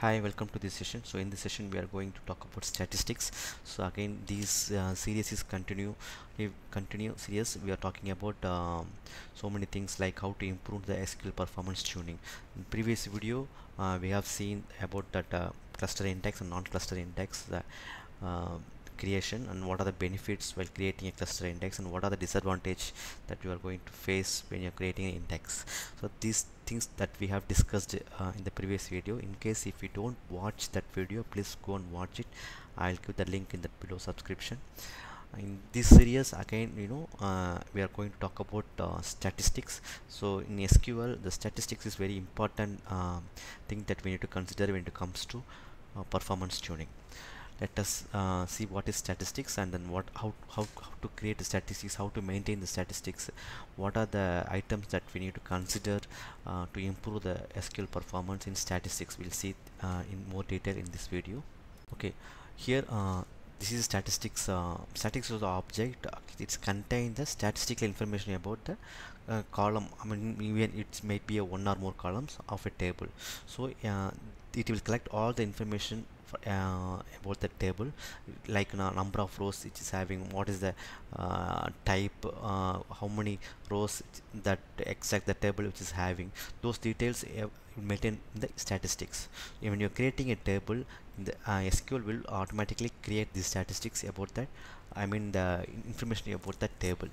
Hi, welcome to this session. So in this session, we are going to talk about statistics. So again, this uh, series is continue, continue series. We are talking about um, so many things like how to improve the SQL performance tuning. In previous video, uh, we have seen about that uh, cluster index and non-cluster index, uh, creation and what are the benefits while creating a cluster index and what are the disadvantage that you are going to face when you're creating an index. So these things that we have discussed uh, in the previous video in case if you don't watch that video please go and watch it. I'll give the link in the below subscription. In this series again you know uh, we are going to talk about uh, statistics. So in SQL the statistics is very important um, thing that we need to consider when it comes to uh, performance tuning let us uh, see what is statistics and then what how, how how to create statistics how to maintain the statistics. What are the items that we need to consider uh, to improve the SQL performance in statistics? We'll see uh, in more detail in this video. Okay. Here uh, this is statistics uh, statistics is the object. It's contain the statistical information about the uh, column. I mean even it may be a one or more columns of a table. So it will collect all the information uh, about the table like uh, number of rows it is having what is the uh, type uh, how many rows that exact the table which is having. Those details uh, maintain the statistics. When you're creating a table the uh, SQL will automatically create the statistics about that I mean the information about that table.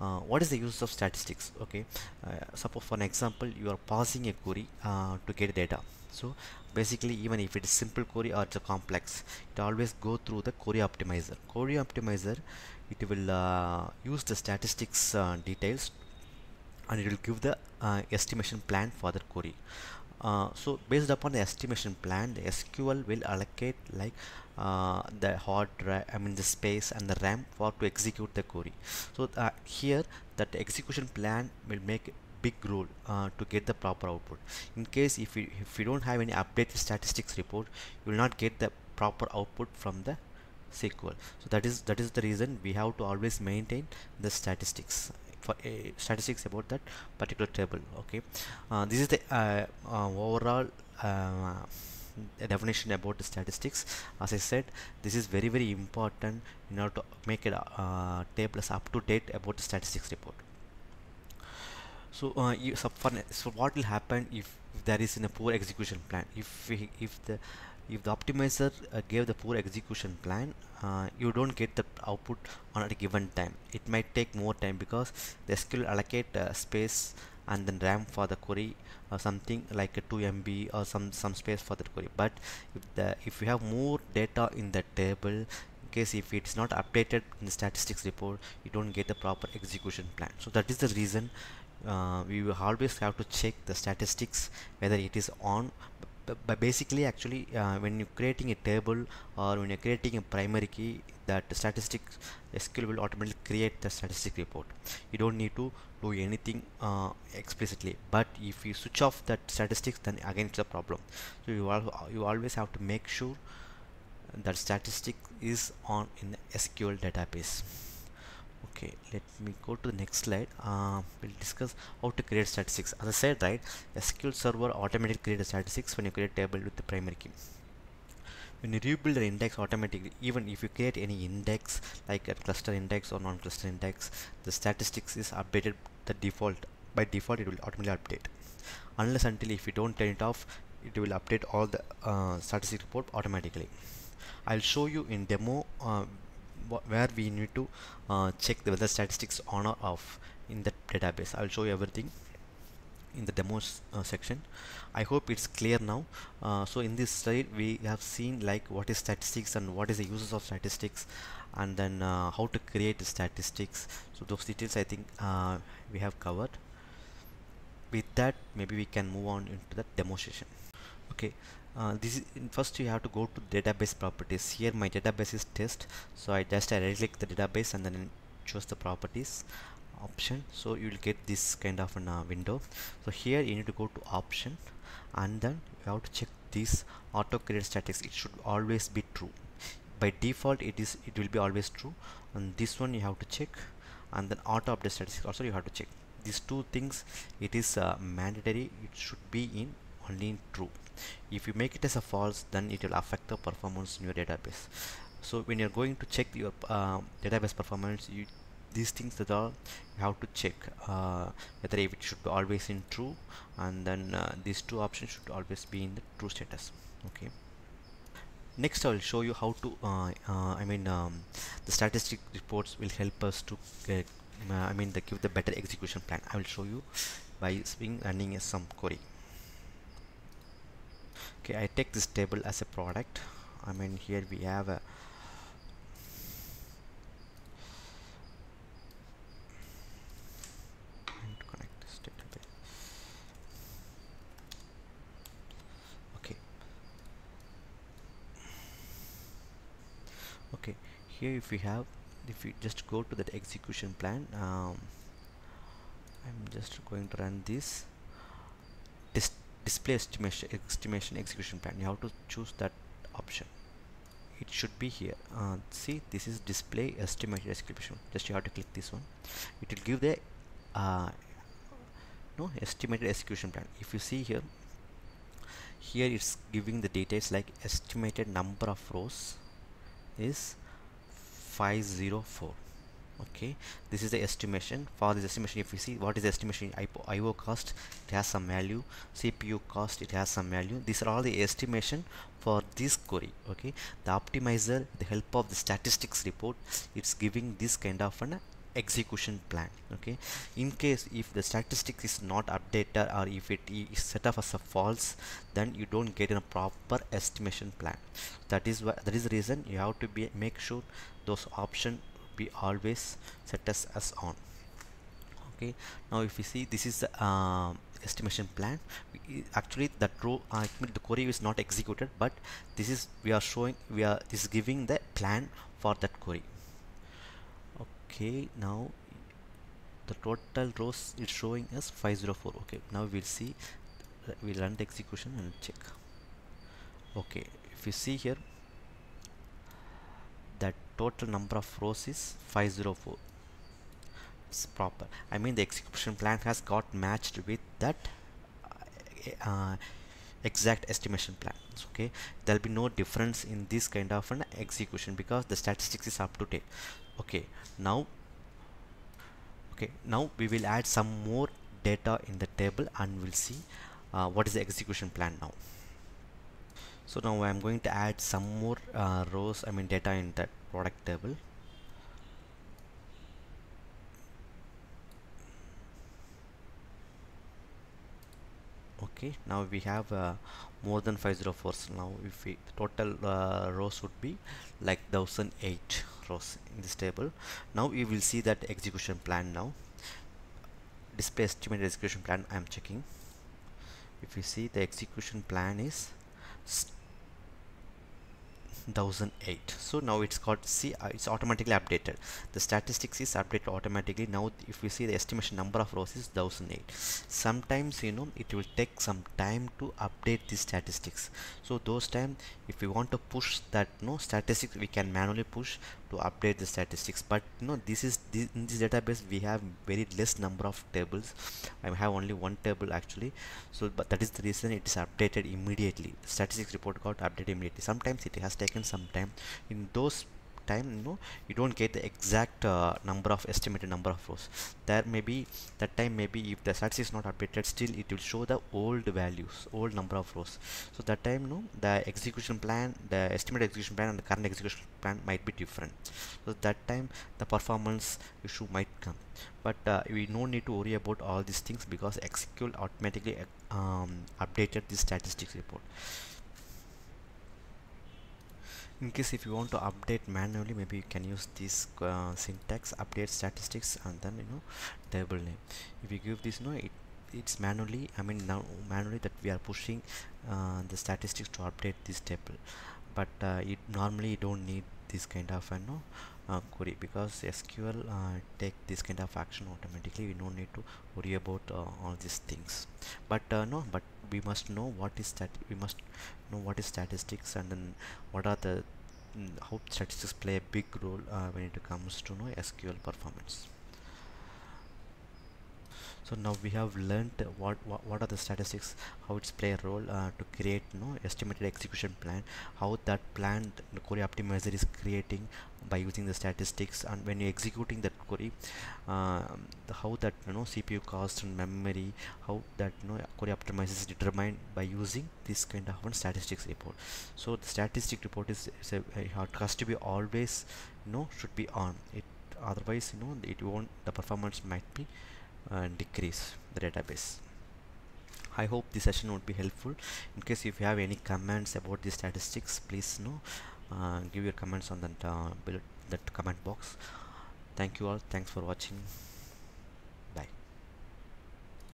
Uh, what is the use of statistics? Okay. Uh, suppose for an example you are passing a query uh, to get data. So basically even if it is simple query or it's a complex it always go through the query optimizer. Query optimizer it will uh, use the statistics details and it will give the uh, estimation plan for the query uh, so based upon the estimation plan the SQL will allocate like uh, the hard drive I mean the space and the RAM for to execute the query. So uh, here that execution plan will make big role uh, to get the proper output. In case if you if you don't have any updated statistics report you will not get the proper output from the SQL so that is that is the reason we have to always maintain the statistics for a statistics about that particular table okay? Uh, this is the uh, uh, overall uh, definition about the statistics. As I said this is very very important in order to make it uh, table up to date about the statistics report. So, uh, you, so, for, so what will happen if, if there is in a poor execution plan? If we, if the if the optimizer uh, gave the poor execution plan uh, you don't get the output on a given time. It might take more time because the SQL allocate uh, space and then RAM for the query or something like a 2 MB or some some space for the query. But if the if you have more data in the table case if it's not updated in the statistics report you don't get the proper execution plan. So that is the reason uh, we will always have to check the statistics whether it is on but basically actually uh, when you're creating a table or when you're creating a primary key that statistics SQL will automatically create the statistic report. You don't need to do anything uh, explicitly. But if you switch off that statistics then again it's a problem. So you, al you always have to make sure that statistic is on in the SQL database okay let me go to the next slide. Uh, we'll discuss how to create statistics. As I said right SQL server automatically create statistics when you create table with the primary key. When you rebuild an index automatically even if you create any index like a cluster index or non-cluster index the statistics is updated the default. By default it will automatically update. Unless until if you don't turn it off it will update all the uh, statistic report automatically. I'll show you in demo uh, where we need to uh, check the whether statistics on or off in the database. I'll show you everything in the demos uh, section. I hope it's clear now. Uh, so in this slide we have seen like what is statistics and what is the uses of statistics and then uh, how to create statistics. So those details I think uh, we have covered. With that maybe we can move on into the demonstration okay uh, this is first you have to go to database properties. Here my database is test. So I just I right click the database and then choose the properties option. So you will get this kind of a uh, window. So here you need to go to option and then you have to check this auto create statistics it should always be true. By default it is it will be always true. And this one you have to check and then auto update statistics also you have to check. These two things it is uh, mandatory. It should be in only in true if you make it as a false then it will affect the performance in your database. So when you're going to check your uh, database performance you these things that are you have to check uh, whether if it should be always in true and then uh, these two options should always be in the true status okay? Next I will show you how to uh, uh, I mean um, the statistic reports will help us to get, uh, I mean the give the better execution plan. I will show you by running some query okay I take this table as a product. I mean here we have a okay. Okay here if we have if we just go to that execution plan um, I'm just going to run this Dis display estimation estimation execution plan. You have to choose that option. It should be here. Uh, see this is display estimated execution. Just you have to click this one. It will give the uh, no estimated execution plan. If you see here here it's giving the details like estimated number of rows is 504 okay this is the estimation. For this estimation if you see what is the estimation? IO cost it has some value. CPU cost it has some value. These are all the estimation for this query. Okay the optimizer the help of the statistics report it's giving this kind of an execution plan. Okay in case if the statistics is not updated or if it is set up as a false then you don't get a proper estimation plan. That is why that is the reason you have to be make sure those option be always set as, as on. Okay. Now if you see this is the um, estimation plan. Actually that row uh, the query is not executed but this is we are showing we are this is giving the plan for that query. Okay. Now the total rows is showing as 504 okay. Now we'll see we'll run the execution and check. Okay. If you see here total number of rows is 504 it's proper. I mean the execution plan has got matched with that uh, uh exact estimation plan. Okay. There'll be no difference in this kind of an execution because the statistics is up to date. Okay. Now okay. Now we will add some more data in the table and we'll see uh, what is the execution plan now. So now I'm going to add some more uh, rows I mean data in that product table. Okay now we have uh, more than 504 now if we total uh, rows would be like 1008 rows in this table. Now we will see that execution plan now. Display estimated execution plan I am checking. If you see the execution plan is 1008 so now it's got see uh, it's automatically updated. The statistics is updated automatically. Now if we see the estimation number of rows is 1008 sometimes you know it will take some time to update the statistics. So those time if we want to push that no statistics we can manually push to update the statistics but you know this is this, in this database we have very less number of tables. I have only one table actually. So but that is the reason it is updated immediately. Statistics report got updated immediately. Sometimes it has taken some time. In those time you know you don't get the exact uh, number of estimated number of rows there may be that time maybe if the statistics is not updated still it will show the old values old number of rows so that time you no the execution plan the estimated execution plan and the current execution plan might be different. So that time the performance issue might come. But uh, we know need to worry about all these things because SQL automatically um, updated the statistics report in case if you want to update manually maybe you can use this uh, syntax update statistics and then you know table name. If you give this no it it's manually I mean now manually that we are pushing uh, the statistics to update this table. But uh, it normally you don't need this kind of you know uh, query because SQL uh, take this kind of action automatically. We don't need to worry about uh, all these things. But uh, no but we must know what is that we must know what is statistics and then what are the mm, how statistics play a big role uh, when it comes to know SQL performance so now we have learned what, what what are the statistics how it's play a role uh, to create you know estimated execution plan how that plan the query optimizer is creating by using the statistics and when you're executing that query uh, how that you know CPU cost and memory how that you know query optimizer is determined by using this kind of one statistics report. So the statistic report is, is a, it has to be always you know should be on. It otherwise you know it won't the performance might be uh, decrease the database. I hope this session would be helpful. In case if you have any comments about the statistics please know uh, give your comments on that uh, that comment box. Thank you all. Thanks for watching